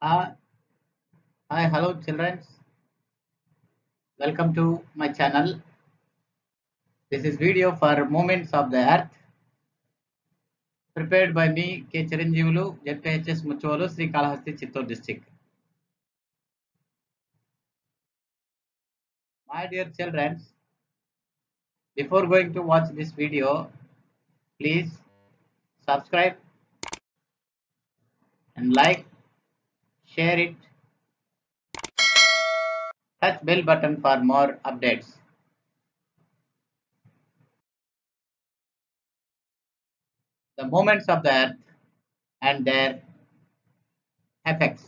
Uh, hi, hello children. Welcome to my channel. This is video for movements of the earth prepared by me K. Chiranjeevulu, ZPHS Mucholu, Sri Kalahasti, Chittoor district. My dear children, before going to watch this video, please subscribe and like, share it, touch bell button for more updates. The movements of the earth and their effects.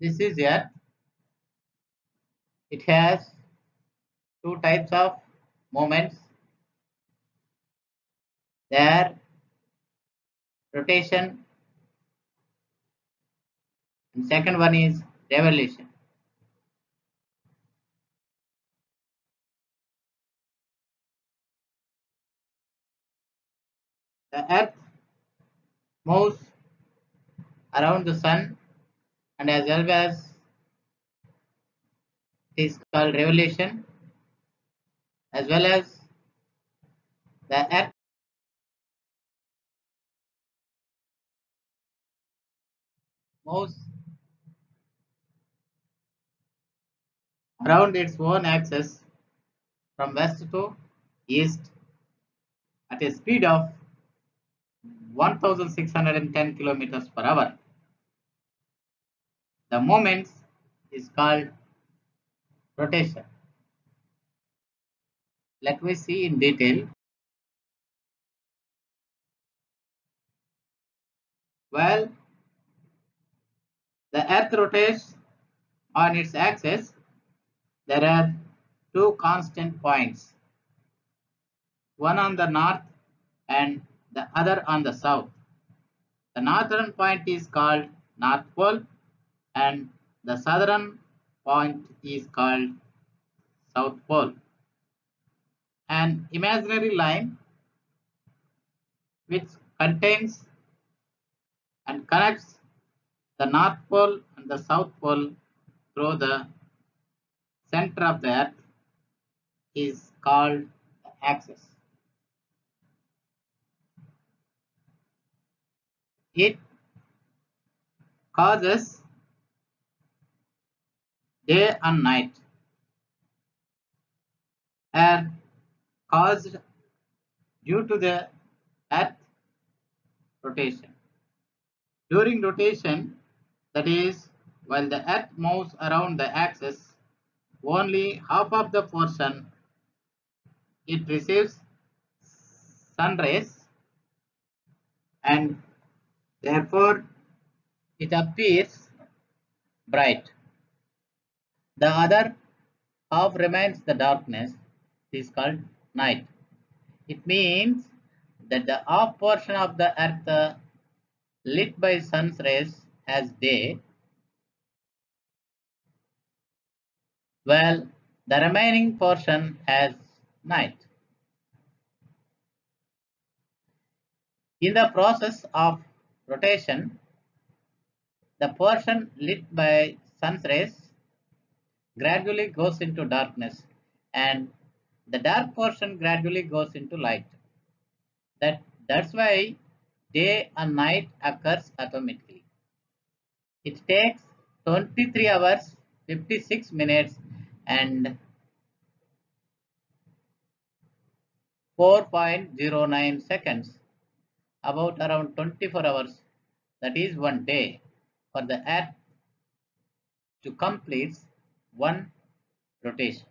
This is earth. It has two types of moments. Their rotation and second one is revolution. The earth moves around the sun and as well as is called revolution as well as the earth moves around its own axis from west to east at a speed of 1610 kilometers per hour. The moment is called rotation. Let me see in detail. Well, the earth rotates on its axis. There are two constant points, one on the north and the other on the south. The northern point is called North Pole and the southern point is called South Pole. An imaginary line which contains and connects the North Pole and the South Pole through the center of the earth is called the axis. It causes day and night are caused due to the earth rotation. During rotation, that is, while the earth moves around the axis, only half of the portion it receives sun rays and therefore it appears bright. The other half remains the darkness is called night. It means that the half portion of the earth lit by sun's rays as day while the remaining portion has night. In the process of rotation, the portion lit by sun's rays gradually goes into darkness and the dark portion gradually goes into light. That, that's why day and night occurs automatically. It takes 23 hours, 56 minutes and 4.09 seconds about around 24 hours that is one day for the earth to complete one rotation.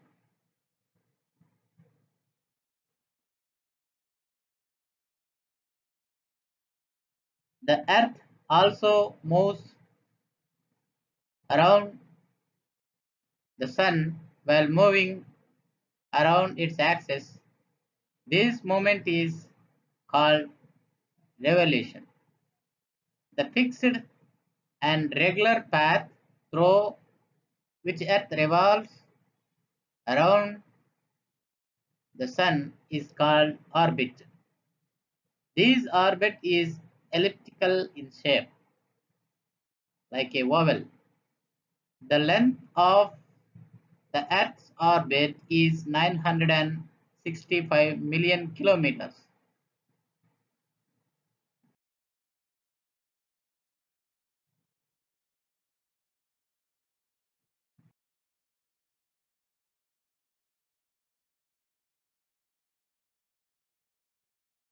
The earth also moves around the sun while moving around its axis. This movement is called revolution. The fixed and regular path through which earth revolves around the sun is called orbit. This orbit is elliptical in shape like a oval. The length of the Earth's orbit is 965 million kilometers.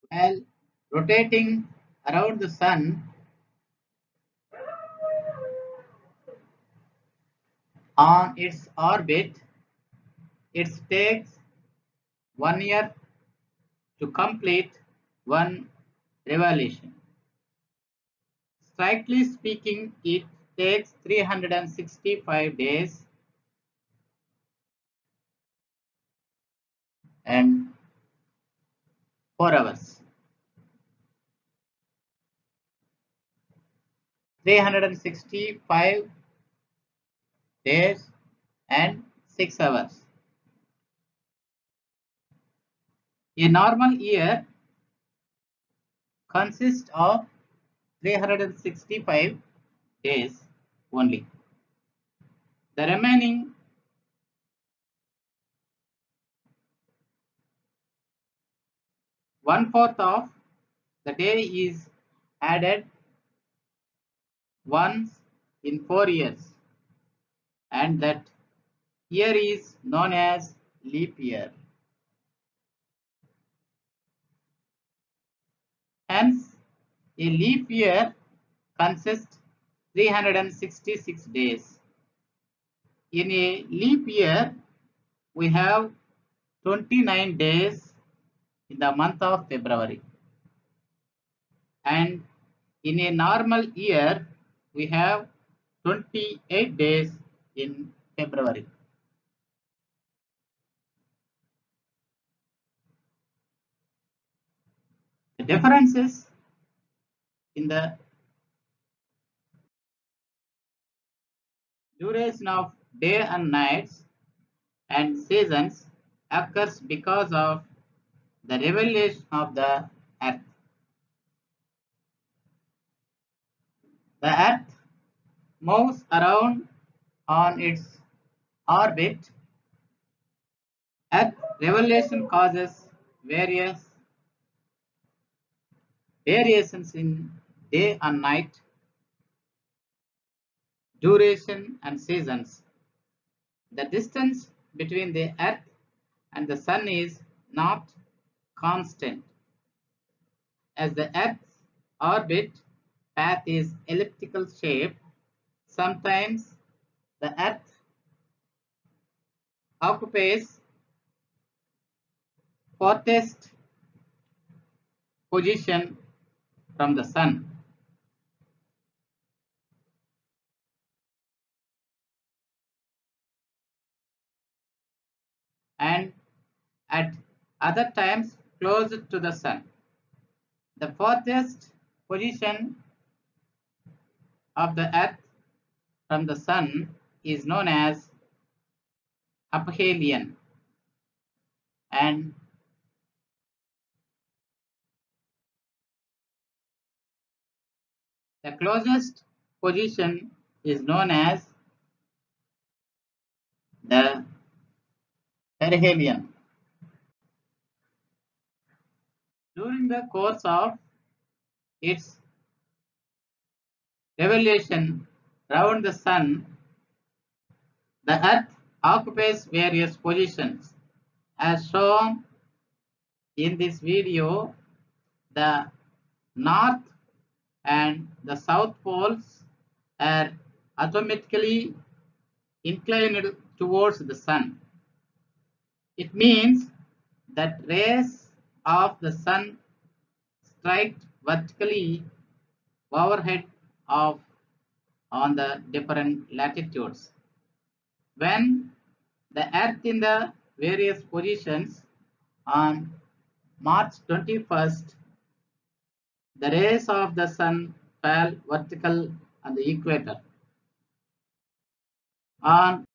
While rotating around the sun on its orbit, it takes one year to complete one revolution. Strictly speaking, it takes 365 days and 4 hours. 365 days and 6 hours. A normal year consists of 365 days only. The remaining one fourth of the day is added once in four years and that year is known as leap year. Hence, a leap year consists 366 days. In a leap year, we have 29 days in the month of February. And in a normal year, we have 28 days in February. The differences in the duration of day and nights and seasons occurs because of the revolution of the earth. The earth moves around on its orbit. Earth revolution causes various variations in day and night, duration and seasons. The distance between the earth and the sun is not constant. As the earth's orbit path is elliptical shape, sometimes the earth occupies farthest position from the sun. and at other times close to the sun. The farthest position of the earth from the sun is known as aphelion and the closest position is known as the perihelion. During the course of its revolution around the sun, the earth occupies various positions. As shown in this video, the north and the south poles are automatically inclined towards the sun. It means that rays of the sun strike vertically overhead of on the different latitudes. When the earth in the various positions on March 21st, the rays of the sun fell vertical on the equator. On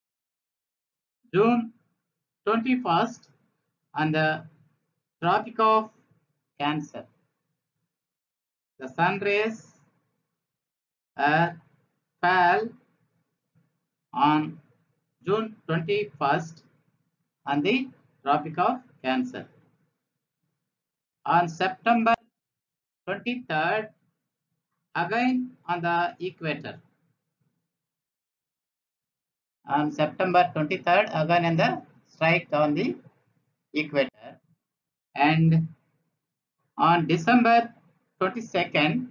June 21st, on the Tropic of Cancer, the sun rays are fell on June 21st on the Tropic of Cancer. On September 23rd, again on the equator. On September 23rd, again in the strike on the equator. And on December 22nd,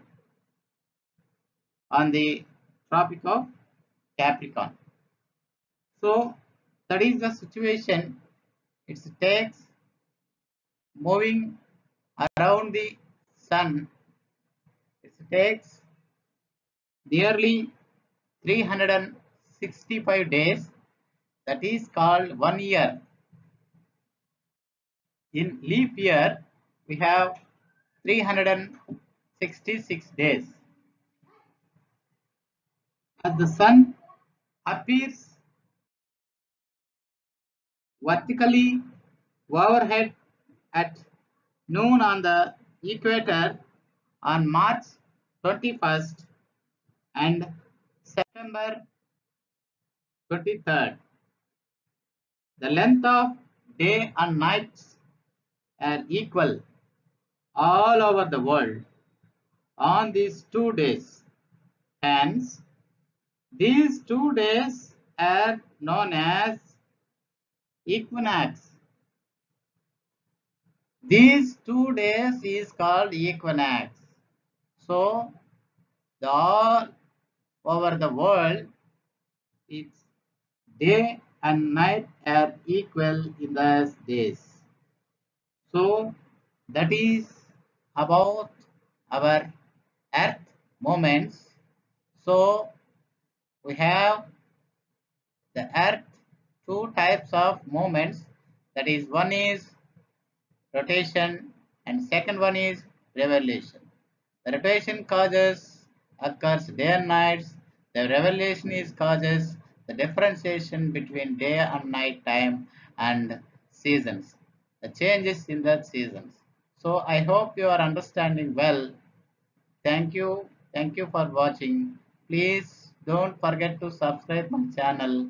on the Tropic of Capricorn. So that is the situation. It takes moving around the sun. It takes nearly 365 days. That is called one year. In leap year, we have 366 days. As the sun appears vertically overhead at noon on the equator on March 21st and September 23rd. The length of day and nights are equal all over the world on these two days. Hence, these two days are known as equinox. These two days is called equinox. So, the all over the world, its day and night are equal in those days. So, that is about our earth moments. So, we have the earth two types of moments that is one is rotation and second one is revolution. The rotation causes occurs day and nights. The revolution is causes the differentiation between day and night time and seasons. The changes in the seasons. So I hope you are understanding well. Thank you. Thank you for watching. Please don't forget to subscribe my channel.